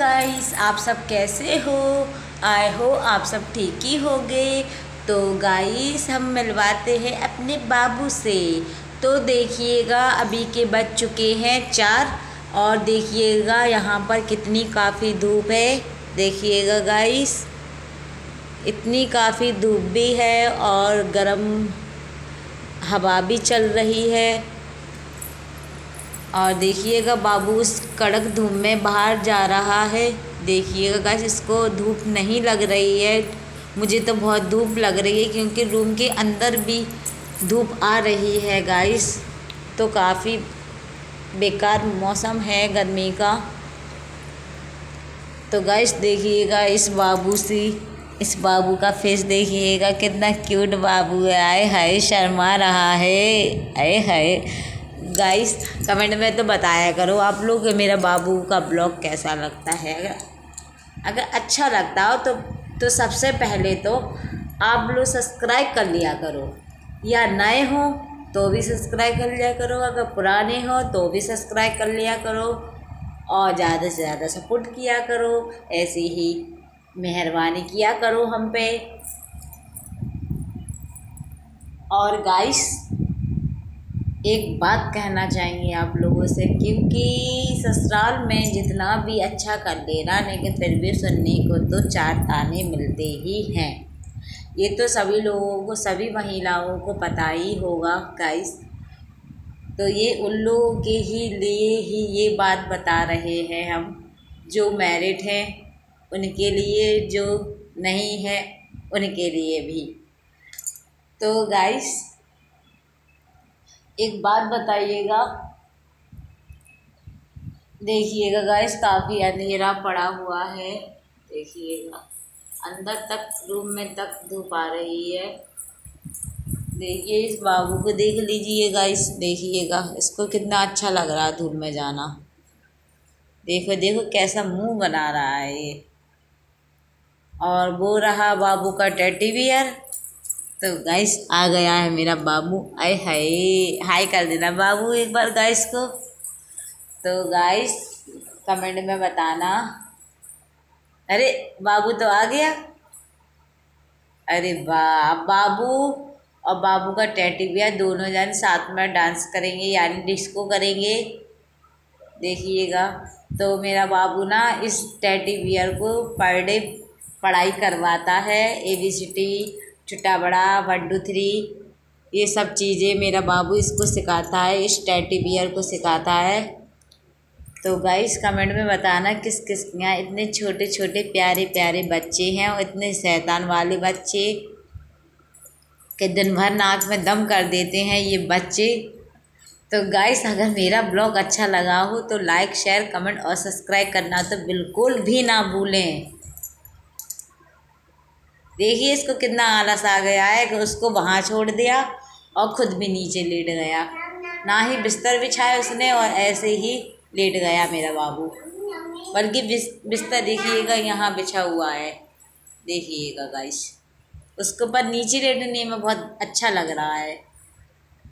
Guys आप सब कैसे हो? आए हो आप सब ठीक ही होगे। तो गाइस हम मिलवाते हैं अपने बाबू से। तो देखिएगा, अभी के बज चुके हैं चार, और देखिएगा यहाँ पर कितनी काफ़ी धूप है। देखिएगा गाइस इतनी काफ़ी धूप भी है और गर्म हवा भी चल रही है। और देखिएगा बाबू उस कड़क धूप में बाहर जा रहा है। देखिएगा गाइस इसको धूप नहीं लग रही है। मुझे तो बहुत धूप लग रही है क्योंकि रूम के अंदर भी धूप आ रही है गाइस तो काफ़ी बेकार मौसम है गर्मी का। तो गाइस देखिएगा इस बाबू से, इस बाबू का फेस देखिएगा, कितना क्यूट बाबू है। आए हाय, शर्मा रहा है। आए हाय। गाइस कमेंट में तो बताया करो आप लोग मेरा बाबू का ब्लॉग कैसा लगता है? अगर अगर अच्छा लगता हो तो तो सबसे पहले तो आप लोग सब्सक्राइब कर लिया करो। या नए हो तो भी सब्सक्राइब कर लिया करो। अगर पुराने हो तो भी सब्सक्राइब कर लिया करो। और ज़्यादा से ज़्यादा सपोर्ट किया करो। ऐसे ही मेहरबानी किया करो हम पे। और गाइस एक बात कहना चाहेंगे आप लोगों से, क्योंकि ससुराल में जितना भी अच्छा कर लेना लेकिन फिर भी सुनने को तो चार ताने मिलते ही हैं। ये तो सभी लोगों को, सभी महिलाओं को पता ही होगा गाइस तो ये उन लोगों के ही लिए ही ये बात बता रहे हैं हम, जो मैरिड हैं, उनके लिए जो नहीं है, उनके लिए भी। तो गाइस एक बात बताइएगा। देखिएगा गाइस काफ़ी अंधेरा पड़ा हुआ है। देखिएगा। अंदर तक, रूम में तक धूप आ रही है। देखिए इस बाबू को देख लीजिएगा इस देखिएगा। इसको कितना अच्छा लग रहा है धूप में जाना। देखो देखो कैसा मुँह बना रहा है ये। और वो रहा बाबू का टेडी बियर तो गाइस आ गया है मेरा बाबू। आए हाय हाय कर देना बाबू एक बार गाइस को। तो गाइस कमेंट में बताना। अरे, बाबू तो आ गया। अरे वाह, बाबू। और बाबू का टैटी बिया दोनों जन साथ में डांस करेंगे, यानी डिस्को करेंगे। देखिएगा। तो मेरा बाबू ना इस टैटी बियर को पर डे पढ़ाई करवाता है ए बी सी टी छोटा बड़ा वन टू थ्री ये सब चीज़ें मेरा बाबू इसको सिखाता है, इस टैटी बियर को सिखाता है। तो गाइस कमेंट में बताना किस किस, यहाँ इतने छोटे छोटे, प्यारे प्यारे बच्चे हैं और इतने शैतान वाले बच्चे के दिन भर नाक में दम कर देते हैं ये बच्चे। तो गाइस अगर मेरा ब्लॉग अच्छा लगा हो तो लाइक शेयर कमेंट और सब्सक्राइब करना तो बिल्कुल भी ना भूलें। देखिए इसको कितना आलस आ गया है कि उसको वहाँ छोड़ दिया और ख़ुद भी नीचे लेट गया। ना ही बिस्तर बिछाया उसने और ऐसे ही लेट गया मेरा बाबू। बल्कि बिस्तर देखिएगा, यहाँ बिछा हुआ है। देखिएगा गाइस उसके ऊपर नीचे लेटने में बहुत अच्छा लग रहा है।